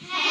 Hey.